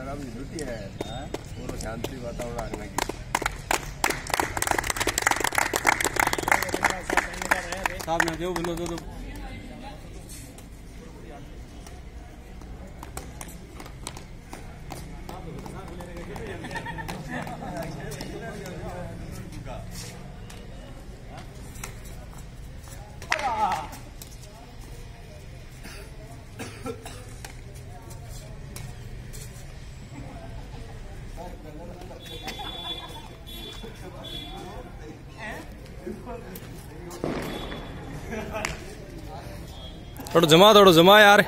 ಸರಳಾಮ್ duty ಹೇ ಪೂರ್ವ ಶಾಂತಿ ವಾತಾವರಣ ಆಗನಾಗಿ साहब ने जो बोलो तो थोड़ा जमा थोड़ा जमा यार।